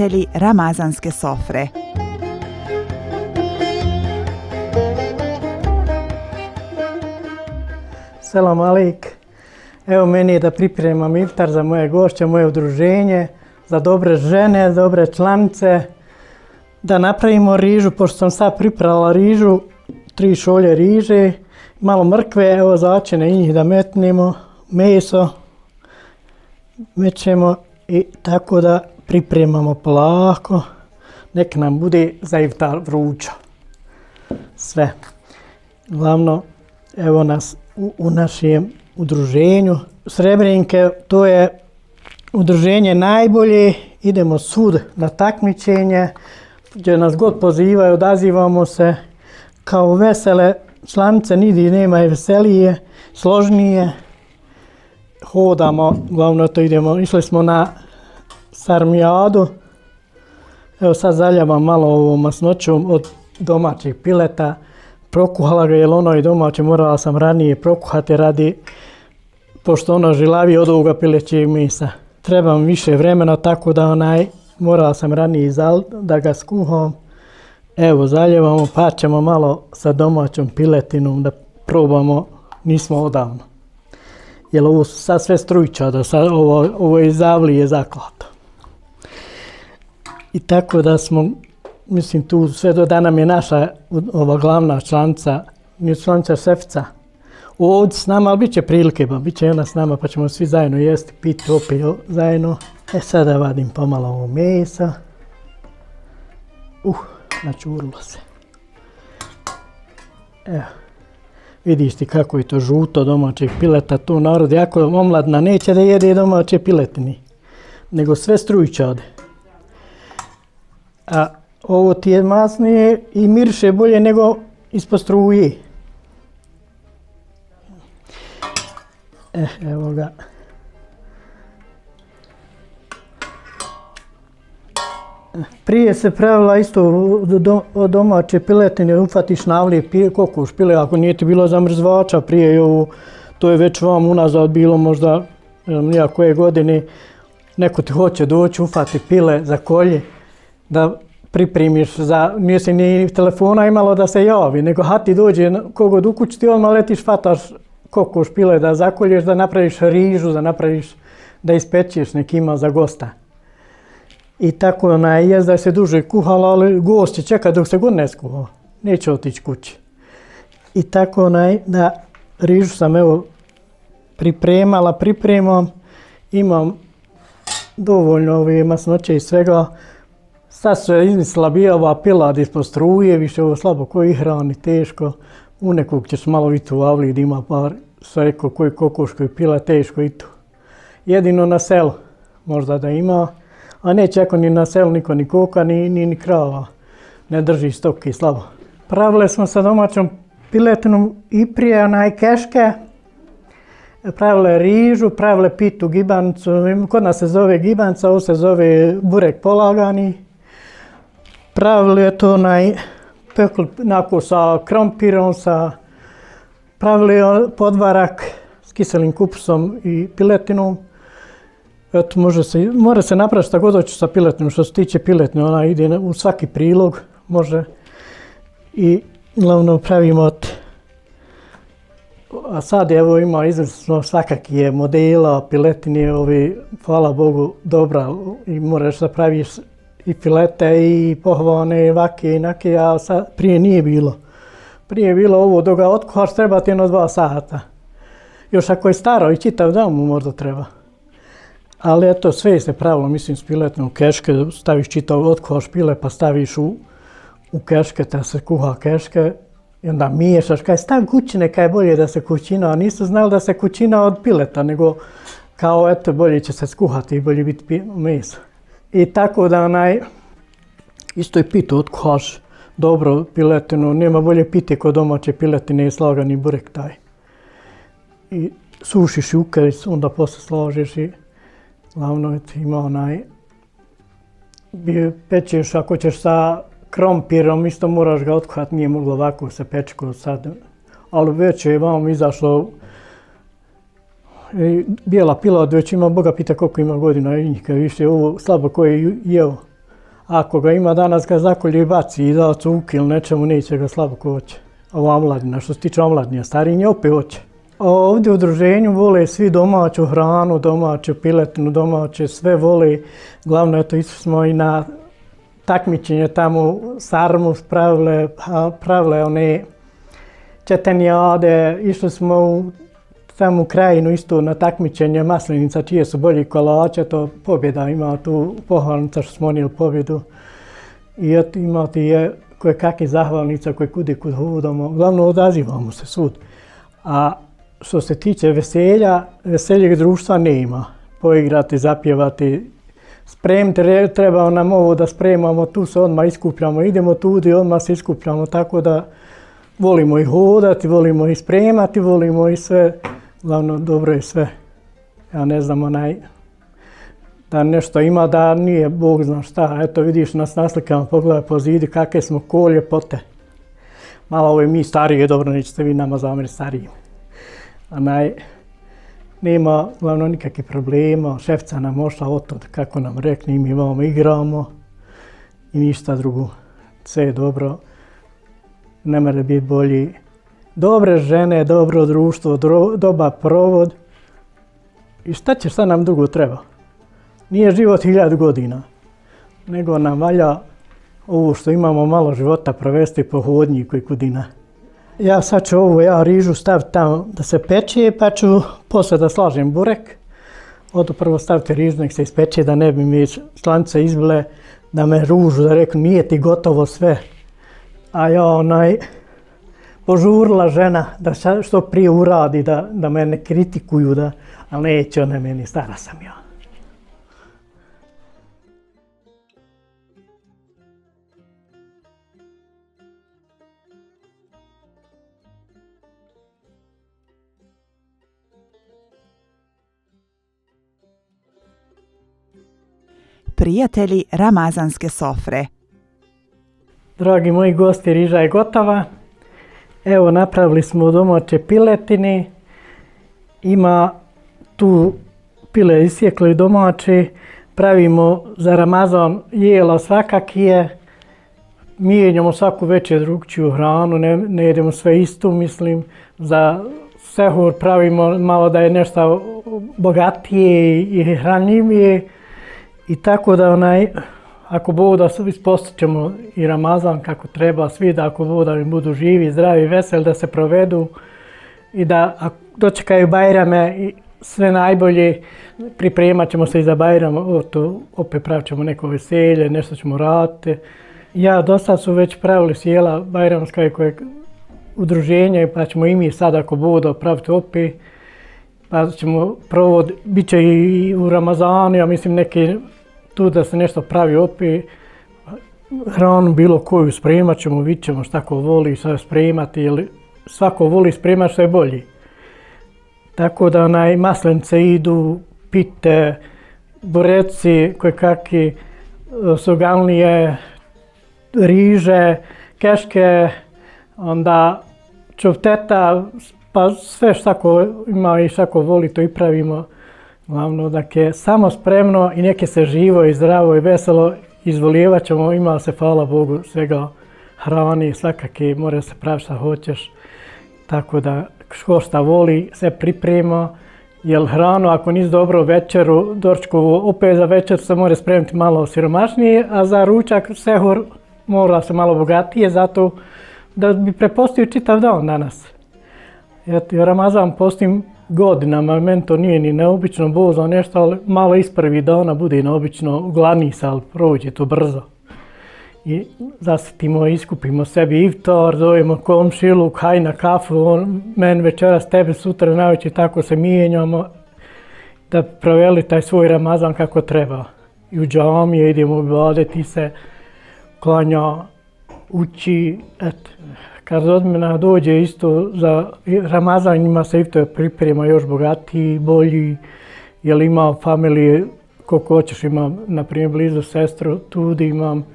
ljubitelji ramazanske sofre. Selam alik. Evo meni je da pripremam iftar za moje gošće, moje udruženje, za dobre žene, dobre članice, da napravimo rižu, pošto sam sad priprala rižu, tri šolje riže, malo mrkve, evo začine i njih da metnemo, meso, mećemo i tako da pripremamo polako, nek nam bude za iftar vruća. Sve. Glavno, evo nas u, u našem udruženju. Srebrenke, to je udruženje najbolje, idemo sud na takmičenje, gdje nas god pozivaju, odazivamo se kao vesele članice, nidi nema je veselije, složnije. Hodamo, glavno to idemo, išli smo na sarmijadu, evo sad zaljavam malo ovom masnoćom od domaćih pileta, prokuhala ga, jer ono je domaće, morala sam ranije prokuhati radi, pošto ono žilavi od ovoga pilećeg misa. Trebam više vremena, tako da onaj, morala sam ranije zal, da ga skuham. Evo, zaljevamo, pa ćemo malo sa domaćom piletinom da probamo, nismo odavno. Jer ovo su sad sve strujča, da sad ovo, ovo je zavlije zaklato. I tako da smo mislim tu sve do dana mi je naša ova glavna članca, nije članca šefica, ovdje s nama, ali bit će prilike, ba, bit će ona s nama, pa ćemo svi zajedno jesti, piti, opet zajedno. E sada vadim pomalo ovo mesa. Uh, načurilo se. Evo, vidiš ti kako je to žuto domaćeg pileta, tu narod jako omladna neće da jede domaće piletini, nego sve strujčade. A ovo ti je masnije i mirše bolje nego ispod struje. Eh, evo ga. Prije se pravila isto od domaće piletine, ufatiš navlije pije, kokoš pile, ako nije ti bilo zamrzvača prije, jo, to je već vam unazad bilo možda nijakoj godine, neko ti hoće doći, ufati pile za kolje, da pripremiš za, nije se ni telefona imalo da se javi, nego hati dođe kogod u kući ti odmah letiš, fataš kokoš pile da zakolješ, da napraviš rižu, da napraviš, da ispećeš nekima za gosta. I tako ona je da se duže kuhala, ali gost će čekati dok se god ne skuha. Neće otići kući. I tako ona da rižu sam evo pripremala, pripremam, imam dovoljno ove masnoće i svega, Sad se izmislila bi ova pila ispod struje, više ovo slabo koji hrani, teško. U nekog ćeš malo vidjeti u avli ima par, sve rekao koji kokoško i pila, teško i tu. Jedino na selu možda da ima, a neće ako ni na selu niko ni koka, ni, ni, ni krava. Ne drži stoke slabo. Pravile smo sa domaćom piletinom i prije onaj keške, pravile rižu, pravile pitu gibancu, kod nas se zove gibanca, ovo se zove burek polagani, pravili je to onaj pekl nako sa krompirom, sa pravili podvarak s kiselim kupusom i piletinom. Eto, može se, mora se napraviti šta god hoću sa piletinom, što se tiče piletine, ona ide u svaki prilog, može. I glavno pravimo od A sad evo ima izvrsno svakaki je modela, piletine, ovi, hvala Bogu, dobra i moraš da praviš i filete i pohvone i vake i nake, a sad, prije nije bilo. Prije je bilo ovo, dok ga otkuhaš treba ti jedno dva sata. Još ako je staro i čitav dan mu možda treba. Ali eto, sve se pravilo, mislim, s piletom u keške, staviš čitav, otkuhaš pile pa staviš u, u keške, te se kuha keške, i onda miješaš, kaj stav kućine, kaj je bolje da se kućina, a nisu znali da se kućina od pileta, nego kao, eto, bolje će se skuhati i bolje biti meso. I tako da onaj, isto je pito od koš, dobro piletinu, nema bolje pite kod domaće piletine i slagani burek taj. I sušiš i ukeric, onda posle složiš i glavno je ima onaj, pećeš ako ćeš sa krompirom, isto moraš ga otkuhat, nije moglo ovako se peći kod sad. Ali već je vam izašlo E, bijela pila od već ima, Boga pita koliko ima godina i njika više, ovo slabo koje je jeo, Ako ga ima danas ga zakolje i baci i da cuki ili nečemu, neće ga slabo ko hoće. Ovo omladina, što se tiče omladnija, starinje opet hoće. Ovdje u udruženju vole svi domaću hranu, domaću piletinu, domaće, sve vole. Glavno, eto, išli smo i na takmičenje tamo Sarmu pravile, pa, pravile one četenijade, išli smo u tamo u krajinu isto na takmičenje Maslenica čije su bolji kolače, to pobjeda ima tu pohvalnica što smo onili pobjedu. I eto, ima ti je koje kakve zahvalnica koje kudi kud hodamo, glavno odazivamo se sud. A što se tiče veselja, veseljeg društva nema. Poigrati, zapjevati, spremiti, treba nam ovo da spremamo, tu se odmah iskupljamo, idemo tu i odmah se iskupljamo, tako da volimo i hodati, volimo i spremati, volimo i sve, glavno dobro je sve. Ja ne znam onaj, da nešto ima, da nije Bog zna šta. Eto vidiš nas naslikama, pogledaj po zidi kakve smo kolje pote. Malo ovo je mi starije, dobro nećete vi nama zamjeriti starijim. Onaj, nema glavno nikakvih problema, šefca nam ošla od to kako nam rekli, mi imamo igramo i ništa drugo. Sve je dobro, ne mere biti bolji. Dobre žene, dobro društvo, dro, doba provod. I šta će, šta nam drugo treba? Nije život hiljad godina, nego nam valja ovo što imamo malo života provesti po hodnjiku i kudina. Ja sad ću ovo ja rižu staviti tamo da se peče, pa ću posle da slažem burek. Oto prvo stavite rižu, nek se ispeče da ne bi mi slanice izbile, da me ružu, da reku nije ti gotovo sve. A ja onaj, požurila žena da što prije uradi, da, da me ne kritikuju, da, ali neće one meni, stara sam ja. prijatelji Ramazanske sofre. Dragi moji gosti, riža je gotova. Evo, napravili smo domaće piletine. Ima tu pile isjekli domaće. Pravimo za Ramazan jela svakakije. Mijenjamo svaku večer drugčiju hranu, ne, ne jedemo sve isto, mislim. Za sehur pravimo malo da je nešto bogatije i hranjivije. I tako da onaj, ako Bog da svi postićemo i Ramazan kako treba, svi da ako Bog da im budu živi, zdravi, veseli, da se provedu i da dočekaju Bajrame i sve najbolje, pripremat ćemo se i za Bajram, to opet pravit ćemo neko veselje, nešto ćemo raditi. Ja, dosta su već pravili sjela Bajramska i koje udruženje, pa ćemo i mi sad ako Bog praviti opet. Pa ćemo provod, bit će i u Ramazanu, ja mislim neke tu da se nešto pravi opet, hranu bilo koju spremat ćemo, vidit ćemo šta ko voli sve spremati, jer svako voli spremat što je bolji. Tako da onaj maslenice idu, pite, boreci, koje kakvi, sugalnije, riže, keške, onda čufteta, pa sve šta ko ima i šta ko voli to i pravimo. Glavno, dakle, samo spremno i neke se živo i zdravo i veselo izvolijevat ćemo, ima se, hvala Bogu, svega hrani, svakake, mora se pravi šta hoćeš. Tako da, što šta voli, se priprema, jer hranu, ako nisi dobro večeru, dorčkovu, opet za večer se mora spremiti malo siromašnije, a za ručak, sehor, mora se malo bogatije, zato da bi prepostio čitav dan danas. Eto, Ramazan postim godinama, meni to nije ni neobično bozo nešto, ali malo isprvi da ona bude neobično gladni se, ali prođe to brzo. I zasetimo, iskupimo sebi iftar, zovemo komšilu, kaj na kafu, on, men večeras, tebe sutra najveće, tako se mijenjamo da proveli taj svoj Ramazan kako treba. I u džamije idemo obadeti se, klanja, uči, et, kad od dođe isto za Ramazan njima se isto priprema još bogatiji, bolji, jer ima familije koliko hoćeš, imam na primjer blizu sestru, tudi imam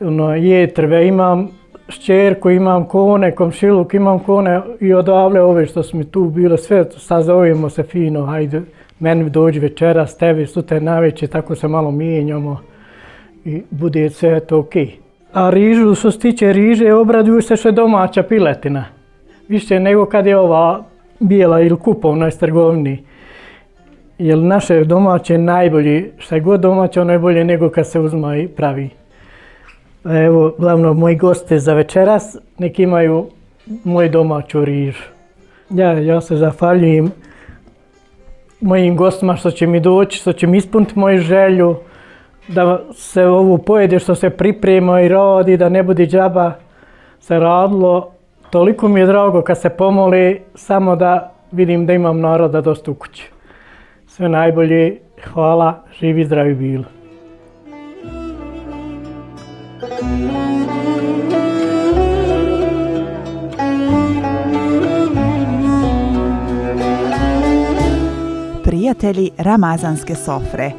ono, jetrve, imam šćerku, imam kone, komšiluk, imam kone i odavle ove što su mi tu bile, sve sazovimo se fino, hajde, meni dođi večeras, tebi sutra naveče, tako se malo mijenjamo i bude sve to okej. A rižu, što se tiče riže, obraduju se što je domaća piletina. Više nego kad je ova bijela ili kupovna iz trgovini. Jer naše domaće najbolji, šta je god domaće, ono je bolje nego kad se uzma i pravi. Evo, glavno, moji goste za večeras, nek imaju moju domaću rižu. Ja, ja se zahvaljujem mojim gostima što će mi doći, što će mi ispuniti moju želju, da se ovo pojede što se priprema i radi, da ne bude džaba se radilo. Toliko mi je drago kad se pomoli, samo da vidim da imam naroda dosta u kući. Sve najbolje, hvala, živi zdravi bilo. Prijatelji Ramazanske sofre.